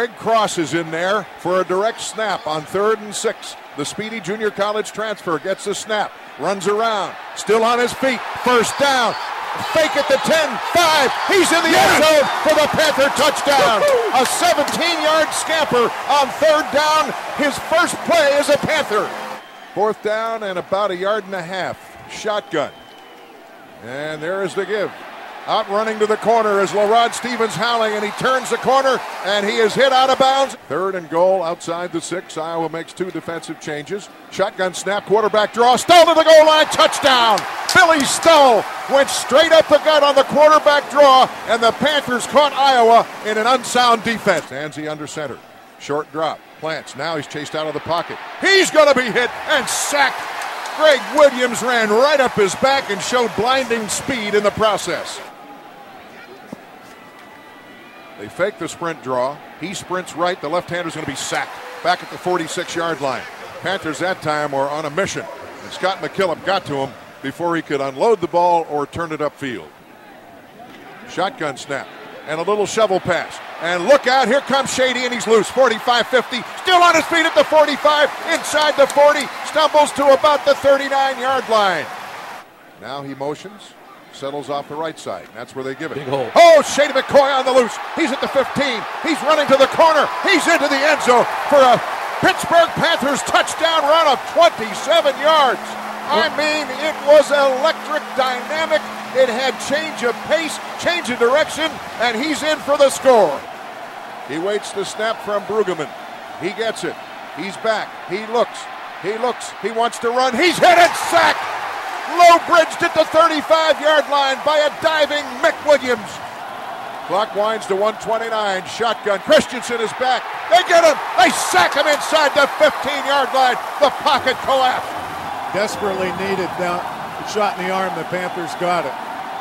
Greg Cross is in there for a direct snap on third and six. The speedy junior college transfer gets the snap, runs around, still on his feet, first down. Fake at the 10, 5. He's in the end zone for the Panther touchdown. A 17 yard scamper on third down. His first play as a Panther. Fourth down and about a yard and a half. Shotgun. And there is the give. Out running to the corner is LaRod Stephens-Howling, and he turns the corner, and he is hit out of bounds. Third and goal outside the six. Iowa makes two defensive changes. Shotgun snap, quarterback draw, Stull to the goal line, touchdown. Billy Stull went straight up the gut on the quarterback draw, and the Panthers caught Iowa in an unsound defense. Stanzi under center. Short drop. Plants. Now he's chased out of the pocket. He's going to be hit and sacked. Greg Williams ran right up his back and showed blinding speed in the process. They fake the sprint draw. He sprints right. The left hander's going to be sacked back at the 46 yard line. Panthers that time were on a mission. And Scott McKillop got to him before he could unload the ball or turn it upfield. Shotgun snap and a little shovel pass. And look out, here comes Shady, and he's loose. 45 50. Still on his feet at the 45, inside the 40, stumbles to about the 39 yard line. Now he motions, settles off the right side. That's where they give it. Big hole. Oh, Shady McCoy on the loose. He's at the 15. He's running to the corner. He's into the end zone for a Pittsburgh Panthers touchdown run of 27 yards. I mean, it was electric, dynamic. It had change of pace, change of direction, and he's in for the score. He waits the snap from Bruggeman. He gets it. He's back. He looks. He looks. He wants to run. He's hit and sacked. Low bridged at the 35 yard line by a diving Mick Williams. Clock winds to 129. Shotgun. Christensen is back. They get him. They sack him inside the 15 yard line. The pocket collapsed. Desperately needed down. Shot in the arm. The Panthers got it.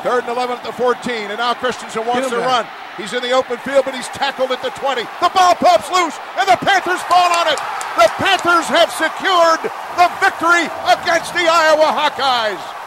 Third and 11 at the 14. And now Christensen wants to run. He's in the open field, but he's tackled at the 20. The ball pops loose, and the Panthers fall on it. The Panthers have secured the victory against the Iowa Hawkeyes.